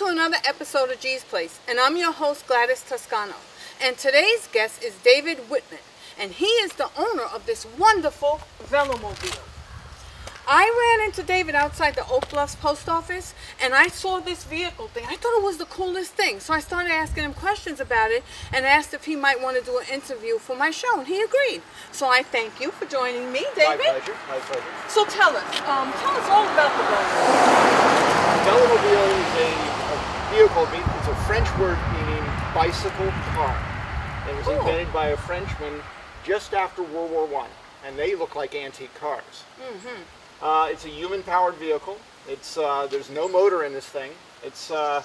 To another episode of G's Place, and I'm your host Gladys Toscano. And today's guest is David Whitmon, and he is the owner of this wonderful Velomobile. I ran into David outside the Oak Bluffs post office and I saw this vehicle thing. I thought it was the coolest thing. So I started asking him questions about it and asked if he might want to do an interview for my show and he agreed. So I thank you for joining me, David. My pleasure. My pleasure. So tell us, um, tell us all about the Velomobile. Velomobile is a, vehicle, it's a French word meaning bicycle car. It was Cool. invented by a Frenchman just after World War One, and they look like antique cars. Mm-hmm. Uh, it's a human-powered vehicle. It's uh, there's no motor in this thing. It's uh,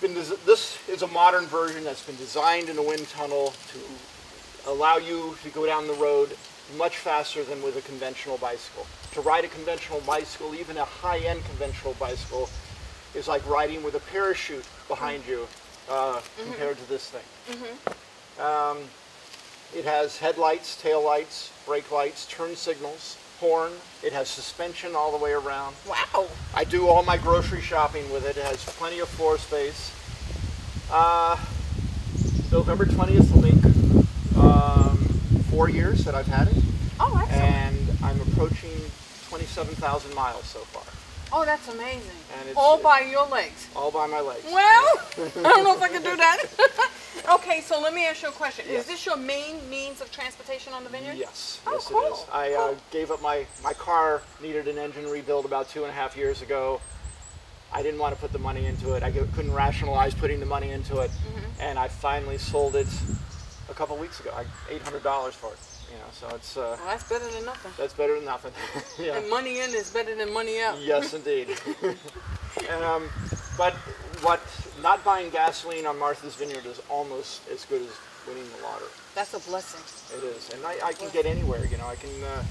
been this is a modern version that's been designed in a wind tunnel to allow you to go down the road much faster than with a conventional bicycle. To ride a conventional bicycle, even a high-end conventional bicycle, is like riding with a parachute behind you uh, compared to this thing. Um, it has headlights, tail lights, brake lights, turn signals, horn. It has suspension all the way around. Wow. I do all my grocery shopping with it. It has plenty of floor space. Uh, November 20th will make um, four years that I've had it, Oh, excellent. and I'm approaching 27,000 miles so far, oh, that's amazing. And it's- all by your legs. all by my legs. Well, I don't know if I can do that. okay, so let me ask you a question. Yes. Is this your main means of transportation on the vineyard? Yes, Oh, yes cool, it is. I uh, gave up my, my car, needed an engine rebuild about two and a half years ago. I didn't want to put the money into it. I couldn't rationalize putting the money into it. Mm-hmm. And I finally sold it a couple weeks ago. I $800 for it. You know, so it's uh, Well, that's better than nothing. that's better than nothing. yeah. And money in is better than money out. Yes, indeed. and, um, but what not buying gasoline on Martha's Vineyard is almost as good as winning the lottery. That's a blessing. It is, and I, I can get anywhere. You know, I can. Uh,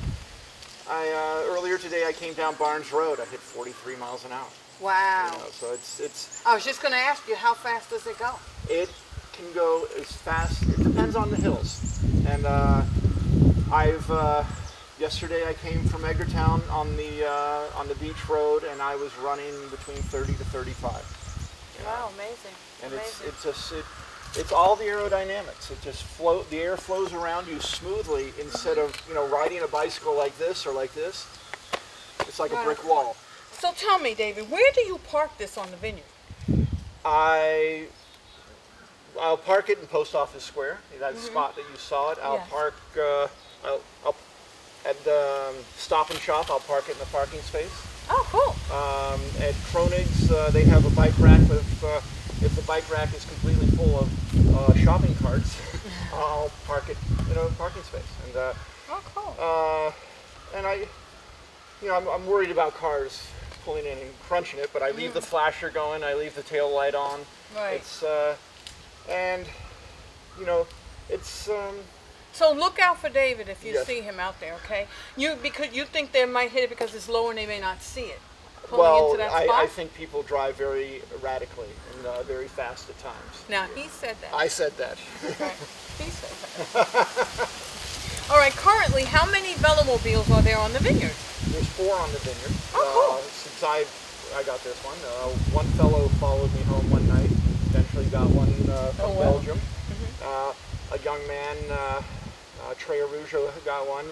I uh, earlier today I came down Barnes Road. I hit 43 miles an hour. Wow. You know, so it's it's I was just going to ask you, how fast does it go? it can go as fast. It depends on the hills, and uh, I've. Uh, yesterday I came from Edgartown on the uh, on the beach road, and I was running between 30 to 35. you know. Wow, amazing. and it's amazing. it's just it, it's all the aerodynamics. It just float. The air flows around you smoothly instead of you know riding a bicycle like this or like this. It's like a Right. brick wall. so tell me, David, where do you park this on the vineyard? I I'll park it in Post Office Square. That spot that you saw it. I'll Yes. park. Uh, I'll, I'll at the um, Stop and Shop. I'll park it in the parking space. Oh, cool. Um, at Cronig's, uh, they have a bike rack. If, uh, if the bike rack is completely full of uh, shopping carts, I'll park it in a parking space. And uh, Oh, cool. uh, and I, you know, I'm, I'm worried about cars pulling in and crunching it, but I leave the flasher going. I leave the tail light on. Right. It's uh, and you know, it's um, So look out for David if you Yes. see him out there, okay? You because you think they might hit it because it's low and they may not see it. Well, I. I think people drive very erratically and uh, very fast at times. now he said that. I said that. Okay. He said that. All right. Currently, how many velomobiles are there on the vineyard? There's four on the vineyard. Oh, cool. Uh, since I I got this one, uh, one fellow followed me home one night. Eventually got one uh, from Oh, wow. Belgium. Uh, a young man, uh, Trey Arujo, got one,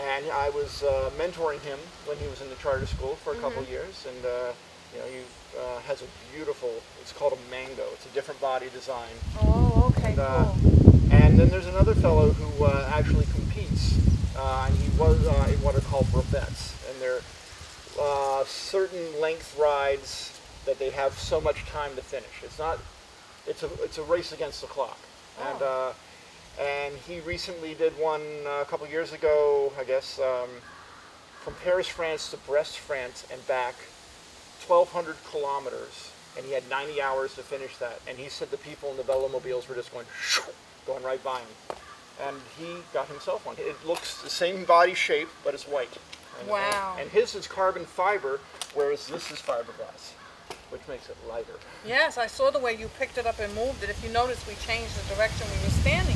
and I was uh, mentoring him when he was in the charter school for a couple Mm-hmm. years. And uh, you know, he uh, has a beautiful. It's called a mango. It's a different body design. Oh, okay, And, uh, cool. And then there's another fellow who uh, actually competes, uh, and he was uh, in what are called brevets, and they're uh, certain length rides that they have so much time to finish. It's not, it's a it's a race against the clock, and uh, and he recently did one uh, a couple years ago, I guess, um, from Paris, France to Brest, France, and back, 1,200 kilometers, and he had 90 hours to finish that. And he said the people in the velomobiles were just going, going right by him. And he got himself one. It looks the same body shape, but it's white. And, Wow. And, and his is carbon fiber, whereas this is fiberglass, which makes it lighter. Yes, I saw the way you picked it up and moved it. If you notice, we changed the direction we were standing in.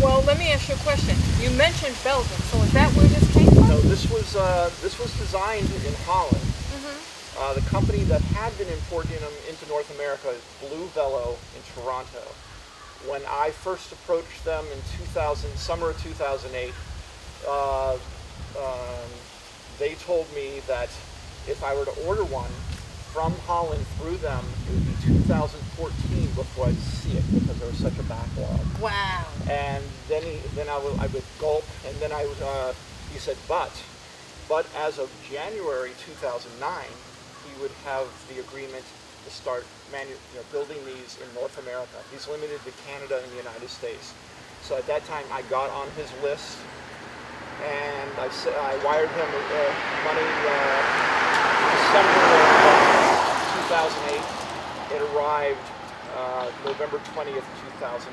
Well, let me ask you a question. You mentioned Belgium, so is that where this came from? No, this was uh, this was designed in Holland. Uh, the company that had been importing them into North America is Blue Velo in Toronto. When I first approached them in 2000, summer of 2008, uh, um, they told me that if I were to order one from Holland through them, it would be 2014 before I'd see it because there was such a backlog. Wow. And then he, then I would, I would gulp, and then I would, uh, he said, but, but as of January 2009, he would have the agreement to start manu- you know, building these in North America. He's limited to Canada and the United States. So at that time, I got on his list, and I, I wired him uh, money uh, December 2008. It arrived uh, November 20th, 2000.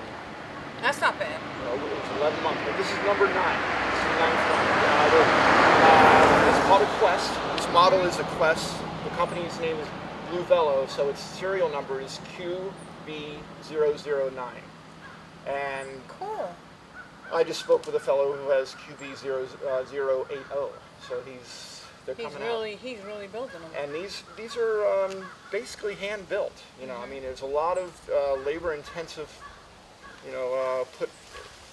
That's not bad. Uh, it was 11 months. But this is number nine. This is the ninth one. Uh, uh, it's called a Quest. This model is a Quest. The company's name is Blue Velo, so its serial number is QB009. And Cool. I just spoke with a fellow who has QB080, so he's they're He's coming really out. he's really building them. And these these are um, basically hand built. You know, I mean, there's a lot of uh, labor intensive, you know, uh, put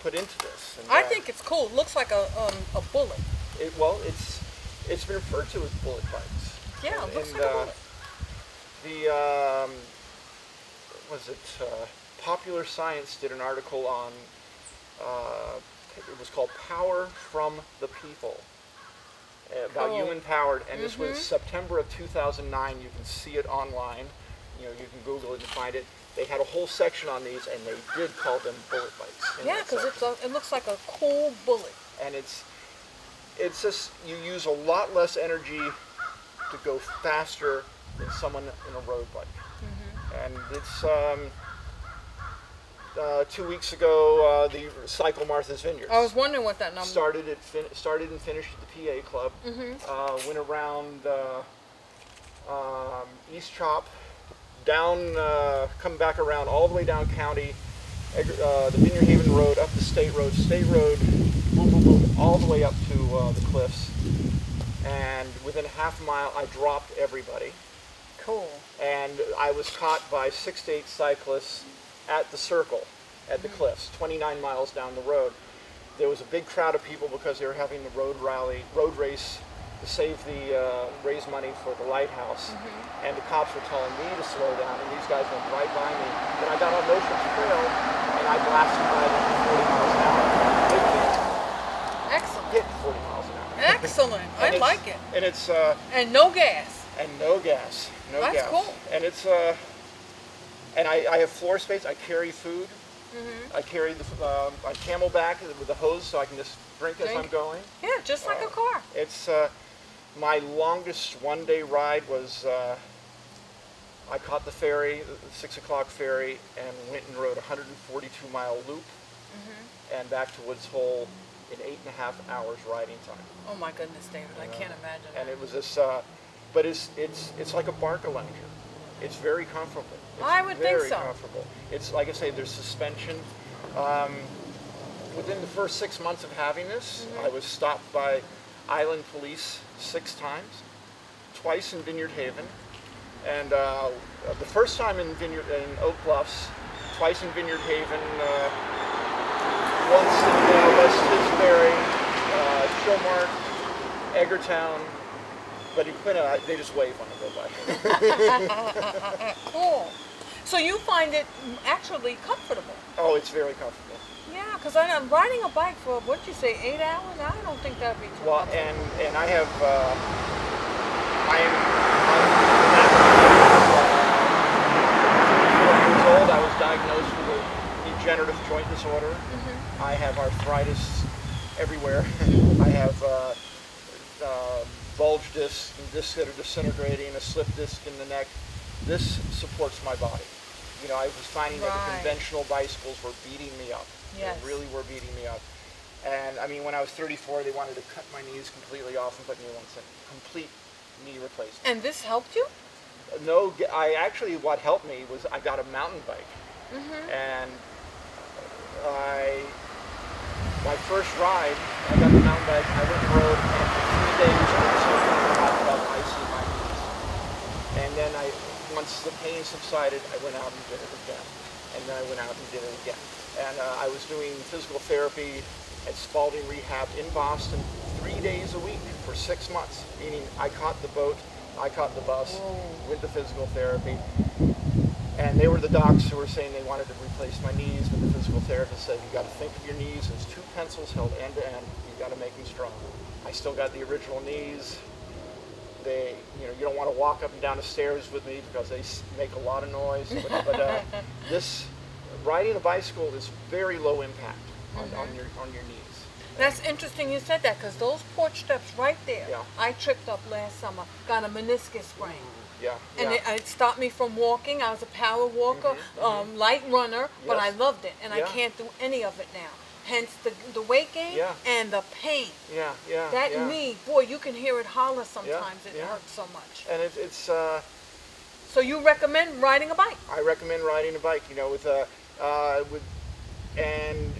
put into this. And, I think it's cool. It looks like a um, a bullet. it, well, it's it's been referred to as bullet bikes. Yeah, it looks and, like a uh, bullet. The um, was it uh, Popular Science did an article on uh, it was called Power from the People about Cool. human powered, and this Mhm. was September of 2009. You can see it online. You know, you can Google it and find it. They had a whole section on these, and they did call them bullet bikes. Yeah, because section. it's a, it looks like a cool bullet. and it's it's just you use a lot less energy to go faster than someone in a road bike. And it's um, uh, two weeks ago uh, the Cycle Martha's Vineyard I was wondering what that number. started it fin- started and finished at the PA Club. Uh, went around uh, um, East Chop, down, uh, come back around all the way down County, uh, the Vineyard Haven Road, up the State Road, State Road, boom, boom, boom, all the way up to uh, the cliffs. And within a half a mile, I dropped everybody Cool. and I was caught by six to eight cyclists at the circle at the cliffs, 29 miles down the road. There was a big crowd of people because they were having the road rally, road race to save the uh, raise money for the lighthouse, and the cops were telling me to slow down, and these guys went right by me. Then I got on Moshup Trail, and I blasted by them at 40 miles an hour. Excellent. get 40 miles an hour. Excellent. I like it. And it's uh, And no gas. and no gas. No That's gas. cool. And it's uh, and I, I have floor space. I carry food. Mm-hmm. I carry the um, on CamelBak with the hose, so I can just drink as I'm going. Yeah, just like a car. It's uh, my longest one-day ride was uh, I caught the ferry, the six o'clock ferry, and went and rode a 142 mile loop Mm-hmm. and back to Woods Hole in eight and a half hours riding time. Oh my goodness, David, I can't imagine. and that. it was this. Uh, but it's it's it's like a Barcalounger. It's very comfortable. I would think so. comfortable. It's like I say, there's suspension. Um, within the first six months of having this, Mm-hmm. I was stopped by island police six times, twice in Vineyard Haven, and uh, the first time in Vineyard in Oak Bluffs, twice in Vineyard Haven. Uh, once in uh, West Tisbury, uh, Chilmark, Edgartown, but in Aquinnah, I- they just wave when I go by. Cool. So you find it actually comfortable? oh, it's very comfortable. Yeah, because I'm riding a bike for what you say eight hours. I don't think that'd be too Well, and and I have uh, I am I'm years old. I was diagnosed with a degenerative joint disorder. I have arthritis everywhere. I have uh, uh, bulge discs and discs that are disintegrating, a slip disc in the neck. This supports my body. You know, I was finding that the conventional bicycles were beating me up. Yes. They really were beating me up. And I mean, when I was 34, they wanted to cut my knees completely off and put new ones in. Complete knee replacement. and this helped you? No, I actually, what helped me was I got a mountain bike. Mm -hmm. And I, my first ride, I got the mountain bike, I went rode, and for three days I was so hot about icy my knees. And then I, once the pain subsided, I went out and did it again. And then I went out and did it again. And uh, I was doing physical therapy at Spaulding Rehab in Boston three days a week for six months, meaning I caught the boat, I caught the bus, went to physical therapy. And they were the docs who were saying they wanted to replace my knees, but the physical therapist said, you got to think of your knees as two pencils held end to end. You got to make them strong. I still got the original knees they, you know, you don't want to walk up and down the stairs with me because they make a lot of noise. But, but uh, this riding a bicycle is very low impact on, on your on your knees. That's interesting you said that because those porch steps right there, Yeah. I tripped up last summer, got a meniscus sprain. Yeah, And yeah. it, it stopped me from walking. I was a power walker, um, light runner, but I loved it. And I can't do any of it now. Hence the, the weight gain Yeah. and the pain. yeah, yeah, That yeah. knee, boy, you can hear it holler sometimes. It yeah. hurts so much. And it, it's uh, So you recommend riding a bike? I recommend riding a bike. You know, with uh, uh, with and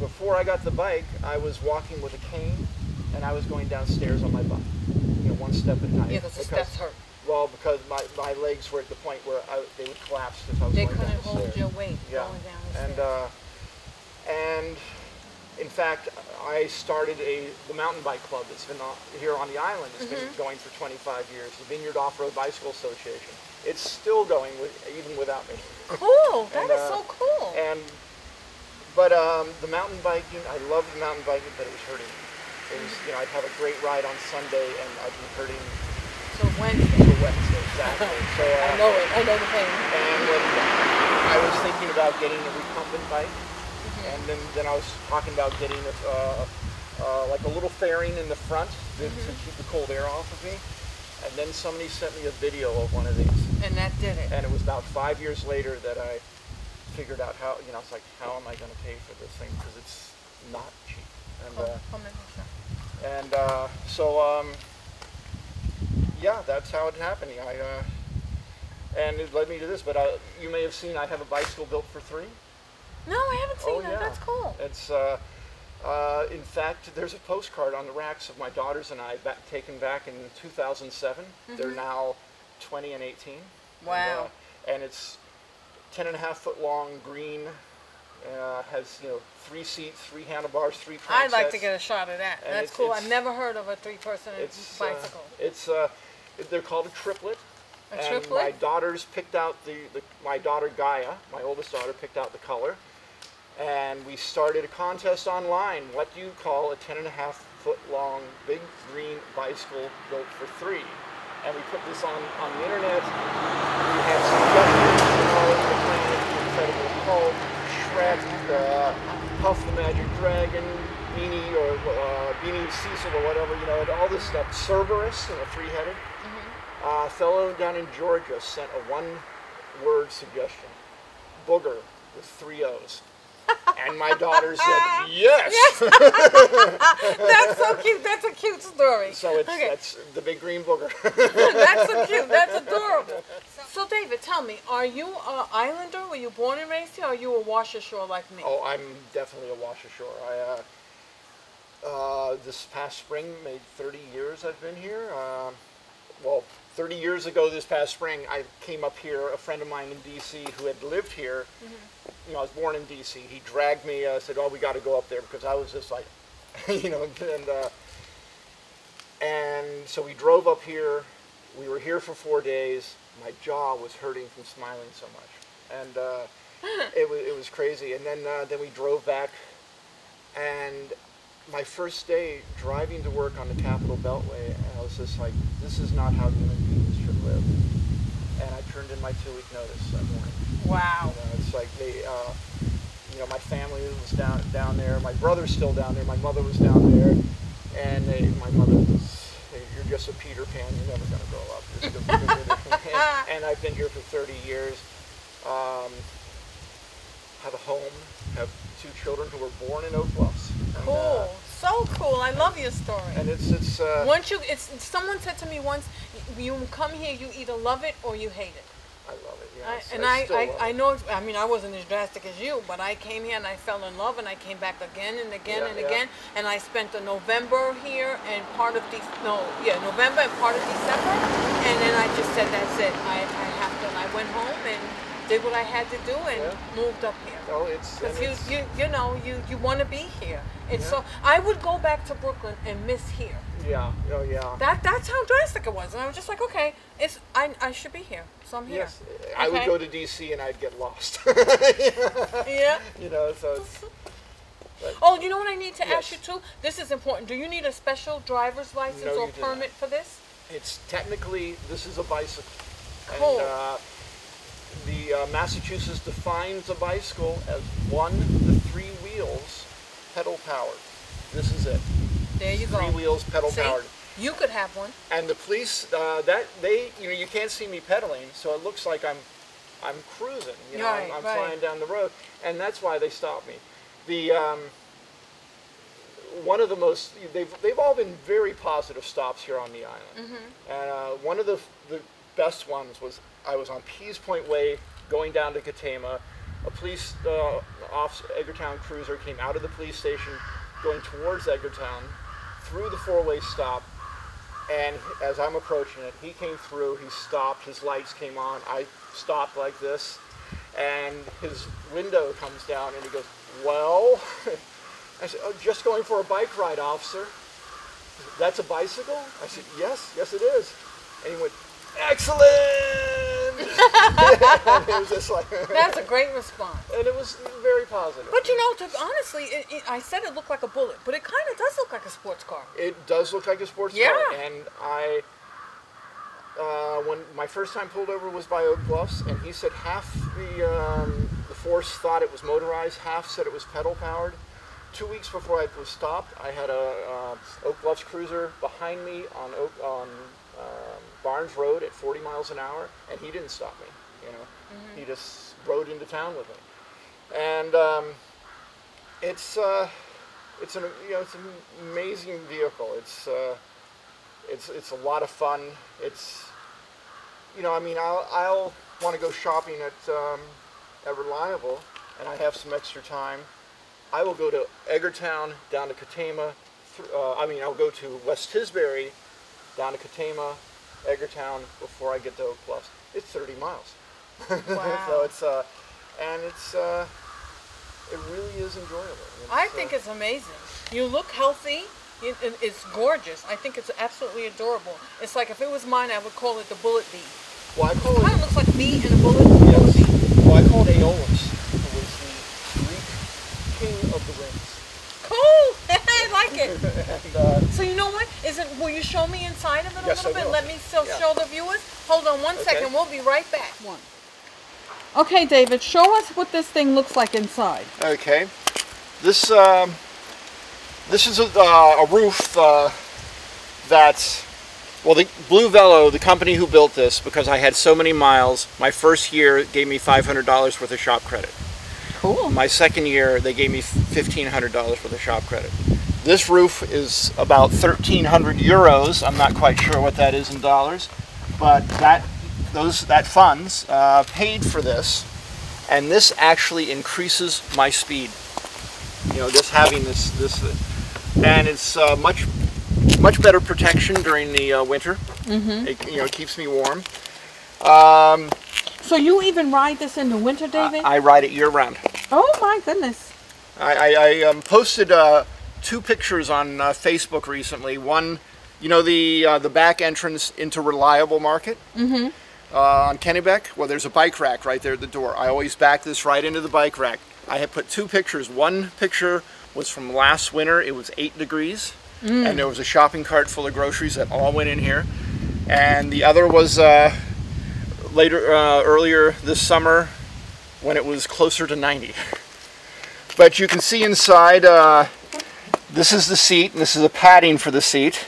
before I got the bike, I was walking with a cane, and I was going downstairs on my butt. You know, one step at a time. Yeah, 'cause the steps hurt. Well, because my, my legs were at the point where I, they would collapse if I was They going down couldn't hold your weight Yeah. going down the and uh, and in fact, I started a the mountain bike club that's been here on the island. It's Mm-hmm. been going for 25 years. The Vineyard Off-Road Bicycle Association. It's still going with, even without me. cool. That and, is uh, so cool. And but um, the mountain biking, I loved the mountain biking, but it was hurting. me. It was, you know, I'd have a great ride on Sunday, and I'd be hurting so Wednesday. for Wednesday. Exactly. So uh, I know it. I know the pain. and when I was thinking about getting a recumbent bike, and then, then I was talking about getting a, uh, uh, like a little fairing in the front to, to keep the cold air off of me. And then somebody sent me a video of one of these, And that did it. and it was about five years later that I figured out how, you know, it's like, how am I going to pay for this thing? Because it's not cheap. And, Come, uh, and uh, so, um, yeah, that's how it happened. I, uh, and it led me to this. But uh, you may have seen I have a bicycle built for three. No, I haven't seen Oh, that. yeah. That's cool. It's, uh, uh, in fact, there's a postcard on the racks of my daughters and I back, taken back in 2007. They're now 20 and 18. And, Mm-hmm. Wow. uh, and it's 10 and a half foot long, green, uh, has, you know, three seats, three handlebars, three I'd like to get a shot of that. And That's it's- cool. it's- I've never heard of a three-person It's, uh, bicycle. it's, uh, they're called a triplet. A and triplet? my daughters picked out the, the, my daughter Gaia, my oldest daughter, picked out the color. And we started a contest online. What do you call a 10 and a half foot long big green bicycle built for three? And we put this on, on the internet. We had suggestions from all over the planet. Incredible Hulk, Shrek, uh, Puff the Magic Dragon, Beany or uh, Beany Cecil or whatever, you know, all this stuff. Cerberus, you know, three-headed. Uh, fellow down in Georgia sent a one-word suggestion: booger with three O's. And my daughter said yes. That's so cute. That's a cute story. So it's okay. that's the big green booger. That's so cute. That's adorable. So, David, tell me, are you an islander? Were you born and raised here, or are you a washer shore like me? oh, I'm definitely a wash ashore. I uh, uh, this past spring made 30 years I've been here. Um well, 30 years ago this past spring, I came up here. A friend of mine in D.C. who had lived here. You know, I was born in D.C. He dragged me. Uh, said, "Oh, we got to go up there," because I was just like, you know, and uh, and so we drove up here. We were here for four days. My jaw was hurting from smiling so much, and uh, it was it was crazy. And then uh, then we drove back, and my first day driving to work on the Capitol Beltway, and I was just like, this is not how human beings should live. And I turned in my two-week notice that morning. Wow. You know, it's like they, uh, you know, my family was down down there. My brother's still down there. My mother was down there, and they, my mother was, "You're just a Peter Pan. You're never going to grow up." And, and I've been here for 30 years. Um, have a home. Have two children who were born in Oak Bluffs. And, uh, Cool. So cool. I love your story. and it's it's. Uh, Once you, it's someone said to me once, you come here, you either love it or you hate it. I love it. I, And I I, I, I it. know, I mean, I wasn't as drastic as you, but I came here and I fell in love and I came back again and again Yeah, and yeah. again. And I spent the November here and part of the, no, yeah, November and part of December. And then I just said, that's it. I, I have to, and I went home and did what I had to do and Yeah. moved up here. No, it's, Because you, you, you know, you, you want to be here. and Yeah. so, I would go back to Brooklyn and miss here. yeah, oh yeah. That, that's how drastic it was. And I was just like, okay, it's, I, I should be here. So I'm here. Yes, I would go to DC and I'd get lost. Yeah. you know, so it's, Oh, you know what I need to ask you too? This is important. Do you need a special driver's license No, or not. permit for this? it's technically, this is a bicycle. Cool. And uh, the uh, Massachusetts defines a bicycle as one to three wheels, pedal powered. This is it. There you go. Three wheels, pedal See? powered. You could have one. And the police, uh, that they, you know, you can't see me pedaling, so it looks like I'm, I'm cruising. You know, Right, I'm, I'm right. flying down the road, and that's why they stopped me. The um, one of the most, they've they've all been very positive stops here on the island, Mm-hmm. and uh, one of the the best ones was I was on Pease Point Way going down to Katama. A police uh, officer, Edgartown cruiser came out of the police station, going towards Edgartown, through the four-way stop, and as I'm approaching it, he came through, he stopped, his lights came on, I stopped like this, and his window comes down and he goes, well, I said, oh, just going for a bike ride, officer. That's a bicycle? I said, yes, yes it is. And he went, excellent! like, That's a great response. and it was very positive. But you know, to, honestly, it, it, I said it looked like a bullet, but it kind of does look like a sports car. It does look like a sports Yeah. car, and I, uh, when my first time pulled over was by Oak Bluffs, and he said half the um, the force thought it was motorized, half said it was pedal powered. Two weeks before I was stopped, I had a uh, Oak Bluffs cruiser behind me on Oak on um, Barnes Road at 40 miles an hour, and he didn't stop me. You know, he just rode into town with me, and um, it's. Uh, it's an you know it's an amazing vehicle. It's uh, it's it's a lot of fun. It's you know I mean I'll I'll want to go shopping at um, at Reliable, and I have some extra time. I will go to Edgartown down to Katama. Uh, I mean I'll go to West Tisbury, down to Katama, Edgartown before I get to Oak Bluffs. It's 30 miles. Wow. so it's uh, and it's uh, it really is enjoyable. I It's, uh, think it's amazing. You look healthy. It, it- it's gorgeous. I think it's absolutely adorable. It's like if it was mine, I would call it the bullet bee. Well, I call It kind of looks like bee and a bullet. bullet bee. Well, I call it Aeolus, who was the Greek king of the rings. Cool. I and, uh, So you know what? Is it? Will you show me inside of it a Yes, little I bit? will. Let me still Yeah. show the viewers. Hold on one Okay. second. We'll be right back. One. Okay, David, show us what this thing looks like inside. okay, this um, this is a, uh, a roof uh, that's well, the Blue Velo, the company who built this, because I had so many miles. My first year gave me five hundred dollars worth of shop credit. Cool. My second year, they gave me fifteen hundred dollars worth of shop credit. This roof is about thirteen hundred euros. I'm not quite sure what that is in dollars, but that those that funds uh, paid for this, and this actually increases my speed. You know, just having this this, and it's uh, much much better protection during the uh, winter. Mm-hmm. It you know keeps me warm. Um, So you even ride this in the winter, David? I ride it year round. oh my goodness. I, I, I um, posted uh, two pictures on uh, Facebook recently. One, you know, the uh, the back entrance into Reliable Market mm-hmm. uh, on Kennebec. Well, there's a bike rack right there at the door. I always back this right into the bike rack. I had put two pictures. One picture was from last winter. It was eight degrees, and there was a shopping cart full of groceries that all went in here. And the other was uh, later, uh, earlier this summer, when it was closer to 90. But you can see inside, uh, this is the seat, and this is the padding for the seat.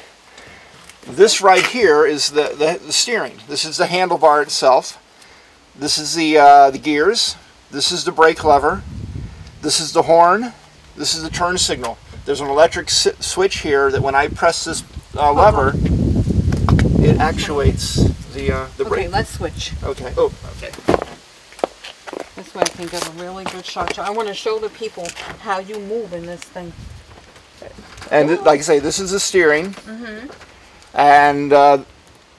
This right here is the, the, the steering. This is the handlebar itself. This is the, uh, the gears. This is the brake lever. This is the horn. This is the turn signal. There's an electric switch here that when I press this uh, lever, it actuates the, uh, the Okay, brake. let's switch. Okay. Oh, okay. this way I can get a really good shot. I want to show the people how you move in this thing. And like I say, this is the steering. And uh,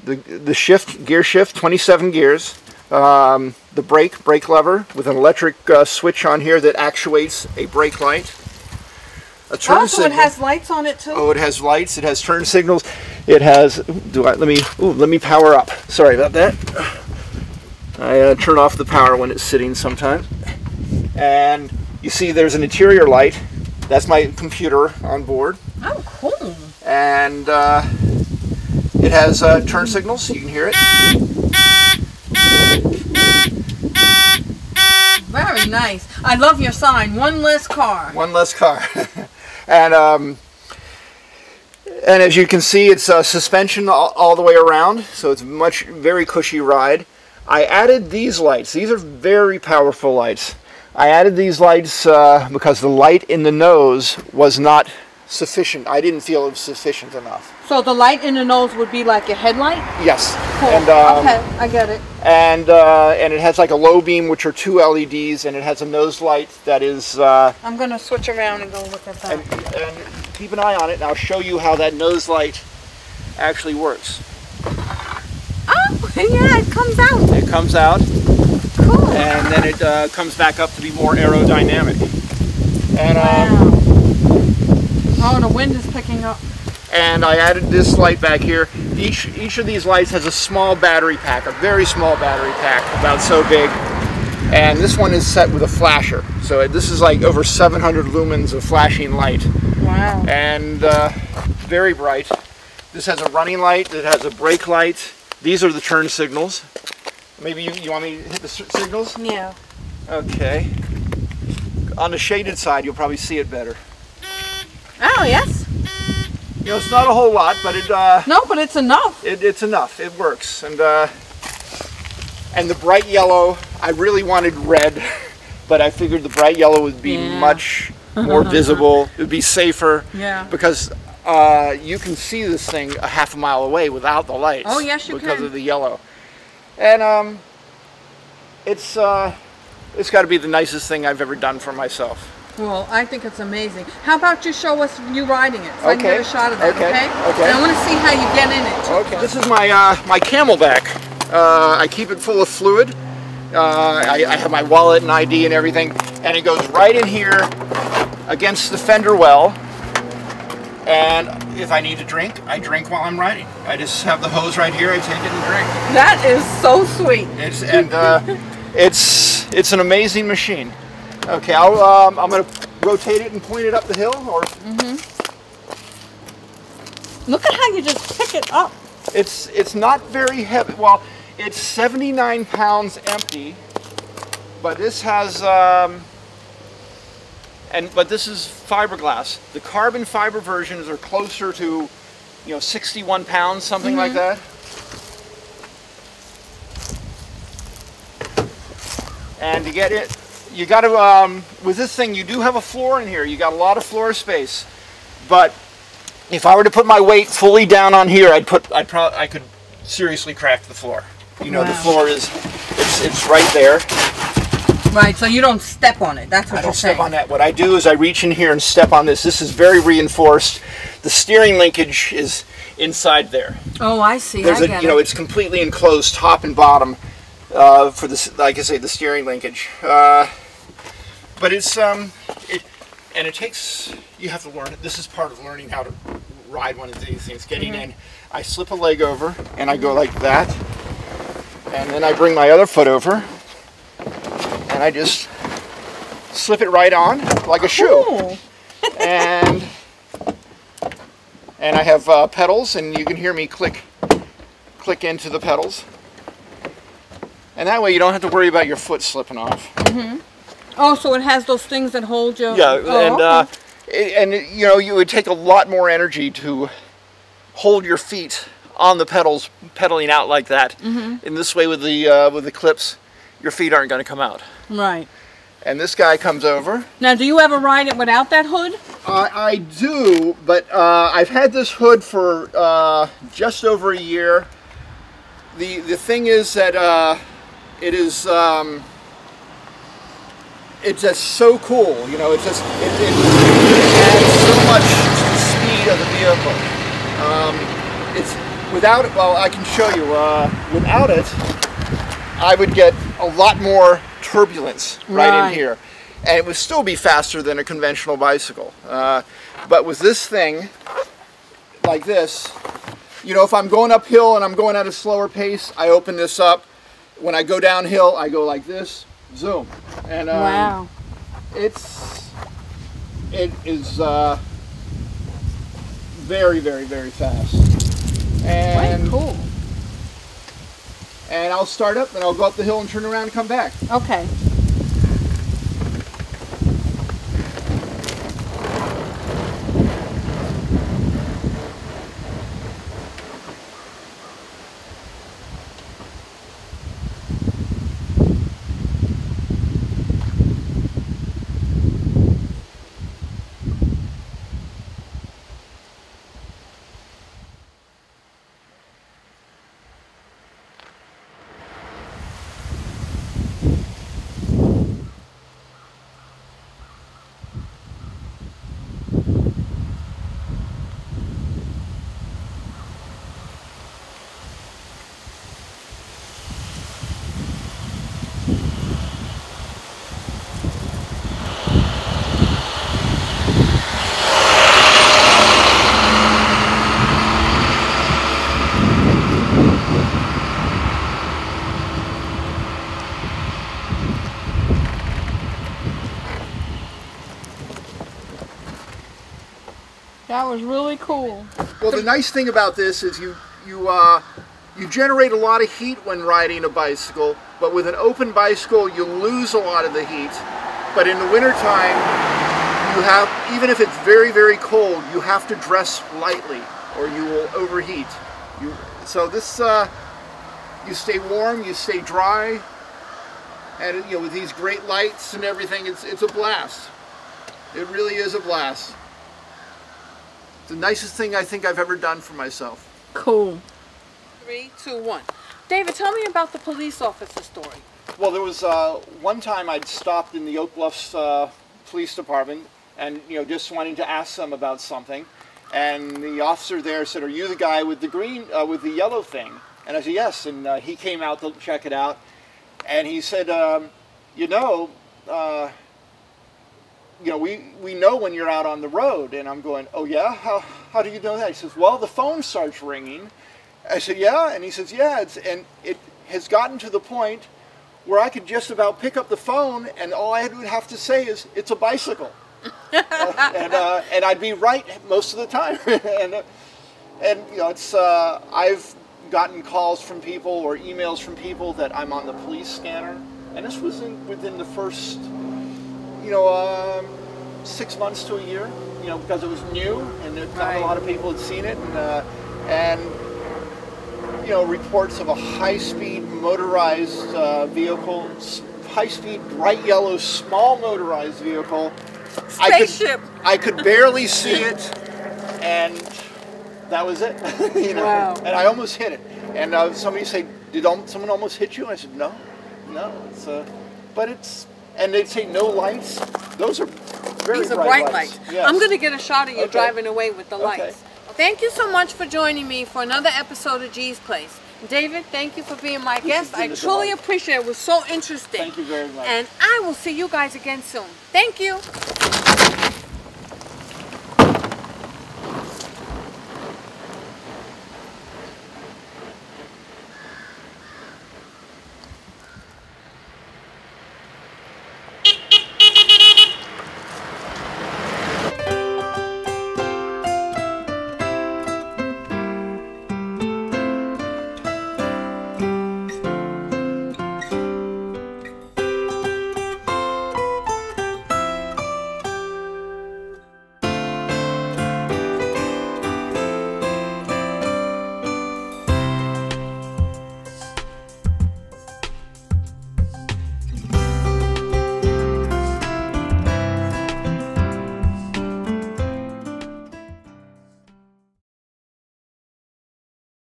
the, the shift, gear shift, 27 gears. Um, the brake, brake lever with an electric uh, switch on here that actuates a brake light. A turn Oh, so it has lights on it too? Oh, it has lights. It has turn signals. It has. Do I? Let me. Ooh, let me power up. Sorry about that. I uh, turn off the power when it's sitting sometimes. And you see, there's an interior light. That's my computer on board, Oh, cool. and uh, it has uh, turn signals. You can hear it. Very nice. I love your sign. One less car. One less car. and um, and as you can see, it's uh, suspension all, all the way around, so it's much very cushy ride. I added these lights. These are very powerful lights. I added these lights uh, because the light in the nose was not sufficient. I didn't feel it was sufficient enough. So the light in the nose would be like a headlight? Yes. Cool. And um, okay, I get it. and uh, and it has like a low beam, which are two LEDs, and it has a nose light that is. Uh, I'm going to switch around and go look at that. and, and keep an eye on it and I'll show you how that nose light actually works. oh, yeah, it comes out. It comes out Cool. and then it uh, comes back up to be more aerodynamic. And Wow. um, Oh, the wind is picking up. and I added this light back here. Each each of these lights has a small battery pack, a very small battery pack, about so big. And this one is set with a flasher. So this is like over 700 lumens of flashing light. Wow. and uh, very bright. This has a running light. It has a brake light. These are the turn signals. Maybe you, you want me to hit the signals? Yeah. Okay. On the shaded side, you'll probably see it better. Oh, yes. You know, it's not a whole lot, but it, uh, No, but it's enough. it it's enough. It works. And uh, and the bright yellow, I really wanted red, but I figured the bright yellow would be Yeah. much more visible. It would be safer. Yeah. because uh, you can see this thing a half a mile away without the lights. Oh, yes, you because can. of the yellow, and um, it's uh, it's got to be the nicest thing I've ever done for myself. Well, I think it's amazing. How about you show us you riding it so I can get Okay. a shot of that, Okay. okay? Okay. And I want to see how you get in it. Okay. This is my uh, my CamelBak. Uh, I keep it full of fluid. Uh, I, I have my wallet and ID and everything, and it goes right in here against the fender well. And if I need to drink, I drink while I'm riding. I just have the hose right here. I take it and drink. That is so sweet. It's and uh, it's it's an amazing machine. Okay, I'll um, I'm gonna rotate it and point it up the hill, or Look at how you just pick it up. it's it's not very heavy. Well, it's 79 pounds empty, but this has um, and but this is fiberglass. The carbon fiber versions are closer to you know 61 pounds, something like that. And to get it, you got to um, with this thing, you do have a floor in here. You got a lot of floor space, but if I were to put my weight fully down on here, I'd put, I'd probably, I could seriously crack the floor. You know, the floor is, it's, it's right there. Right, so you don't step on it. That's what I you're don't step on that. What I do is I reach in here and step on this. This is very reinforced. The steering linkage is inside there. Oh, I see. There's I a, you know, it. it's completely enclosed, top and bottom, uh, for this, like I say, the steering linkage. Uh, but it's um, it, and it takes. You have to learn it. This is part of learning how to ride one of these things. Getting Mm-hmm. in, I slip a leg over and I go like that, and then I bring my other foot over, and I just slip it right on like a shoe Cool. and and I have uh, pedals, and you can hear me click click into the pedals, and that way you don't have to worry about your foot slipping off. Oh, so it has those things that hold you. Yeah, Oh, and okay. uh, it- and you know you would take a lot more energy to hold your feet on the pedals, pedaling out like that. Mm-hmm. In this way, with the uh, with the clips, your feet aren't going to come out. Right. And this guy comes over. Now, do you ever ride it without that hood? I, I do, but uh, I've had this hood for uh, just over a year. The the thing is that uh, it is um, it's just so cool. You know, it's just it, it, it adds so much to the speed of the vehicle. Um, it's without it. Well, I can show you. Uh, without it, I would get a lot more turbulence right, Right. in here, and it would still be faster than a conventional bicycle. Uh, but with this thing, like this, you know, if I'm going uphill and I'm going at a slower pace, I open this up. When I go downhill, I go like this, zoom, and um, wow. it's it is uh, very very very fast and Quite cool. And I'll start up and I'll go up the hill and turn around and come back Okay. Was really cool. well the nice thing about this is you you uh, you generate a lot of heat when riding a bicycle but with an open bicycle you lose a lot of the heat. But in the wintertime you have even if it's very very cold you have to dress lightly or you will overheat. You so this uh, you stay warm you stay dry and you know with these great lights and everything it's it's a blast. It really is a blast the nicest thing I think I've ever done for myself Cool. Three, two, one. David, tell me about the police officer story. Well, there was uh, one time I'd stopped in the Oak Bluffs uh, Police Department, and you know, just wanting to ask them about something, and the officer there said, "Are you the guy with the green, uh, with the yellow thing?" And I said, "Yes." And uh, he came out to check it out, and he said, um, "You know." You know, we, we know when you're out on the road. And I'm going, oh yeah? How, how do you know that? He says, well, the phone starts ringing. I said, yeah? And he says, yeah. It's, and it has gotten to the point where I could just about pick up the phone and all I would have to say is, it's a bicycle. Uh, and, uh, and I'd be right most of the time. and, uh, and, you know, it's, uh, I've gotten calls from people or emails from people that I'm on the police scanner. And this was in, within the first you know, um, six months to a year, you know, because it was new and not Right. a lot of people had seen it, and uh, and you know, reports of a high-speed motorized uh, vehicle, high-speed bright yellow small motorized vehicle. Spaceship. I could, I could barely see it, and that was it. you know, Wow. and I almost hit it. And uh, somebody said, "Did someone almost hit you?" And I said, "No, no." It's uh, but it's and they'd say no lights. Those are very These are bright, bright lights. Yes. I'm going to get a shot of you Okay. driving away with the Okay. lights. Thank you so much for joining me for another episode of G's Place. David, thank you for being my guest. I truly delight. appreciate it. It was so interesting. Thank you very much. And I will see you guys again soon. Thank you.